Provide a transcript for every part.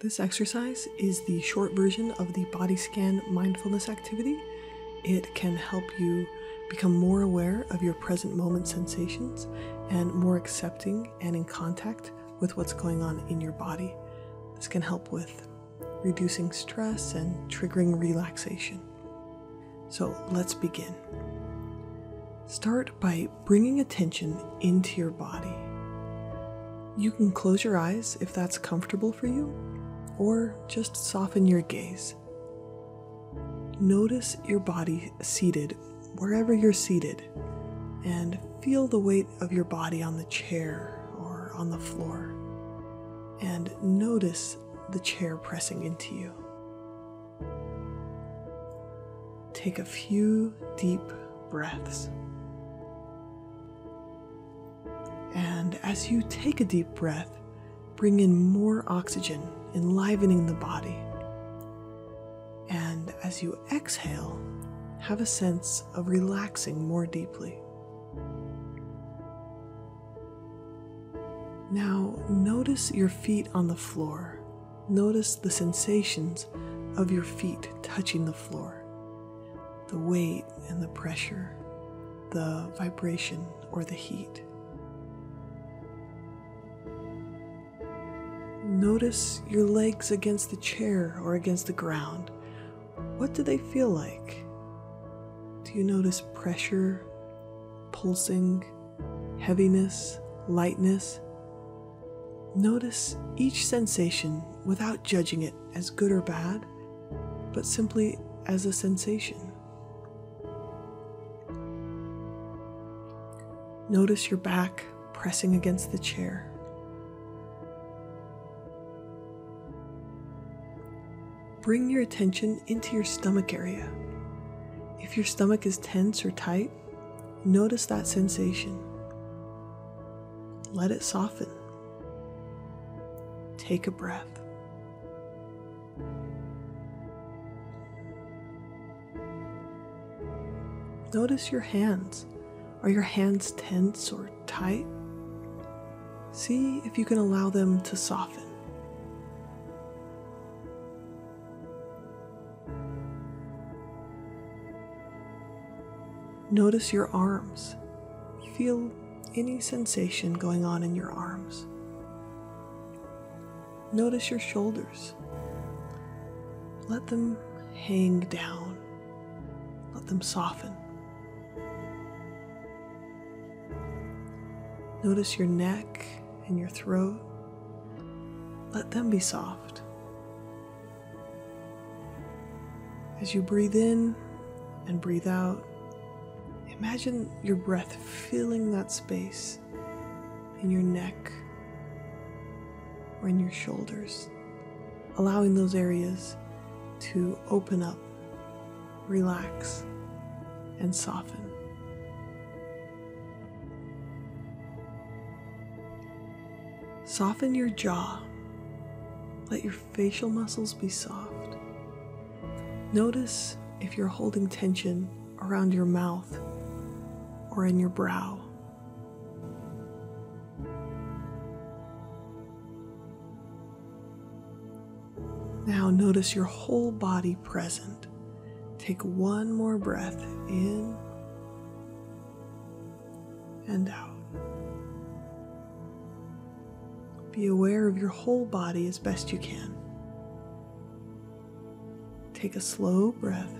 This exercise is the short version of the body scan mindfulness activity. It can help you become more aware of your present moment sensations and more accepting and in contact with what's going on in your body. This can help with reducing stress and triggering relaxation. So let's begin. Start by bringing attention into your body. You can close your eyes if that's comfortable for you or just soften your gaze. Notice your body seated wherever you're seated and feel the weight of your body on the chair or on the floor. And notice the chair pressing into you. Take a few deep breaths. And as you take a deep breath, bring in more oxygen enlivening the body. And as you exhale, have a sense of relaxing more deeply. Now, notice your feet on the floor. Notice the sensations of your feet touching the floor, the weight and the pressure, the vibration or the heat. Notice your legs against the chair or against the ground. What do they feel like? Do you notice pressure, pulsing, heaviness, lightness? Notice each sensation without judging it as good or bad, but simply as a sensation. Notice your back pressing against the chair. Bring your attention into your stomach area. If your stomach is tense or tight, notice that sensation. Let it soften. Take a breath. Notice your hands. Are your hands tense or tight? See if you can allow them to soften. Notice your arms. Feel any sensation going on in your arms. Notice your shoulders. Let them hang down. Let them soften. Notice your neck and your throat. Let them be soft. As you breathe in and breathe out, Imagine your breath filling that space in your neck or in your shoulders, allowing those areas to open up, relax, and soften. Soften your jaw. Let your facial muscles be soft. Notice if you're holding tension around your mouth or in your brow. Now notice your whole body present. Take one more breath in and out. Be aware of your whole body as best you can. Take a slow breath,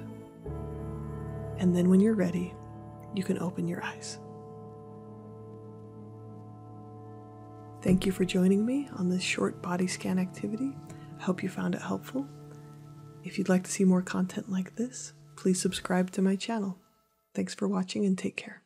and then when you're ready, you can open your eyes. Thank you for joining me on this short body scan activity. I hope you found it helpful. If you'd like to see more content like this, please subscribe to my channel. Thanks for watching and take care.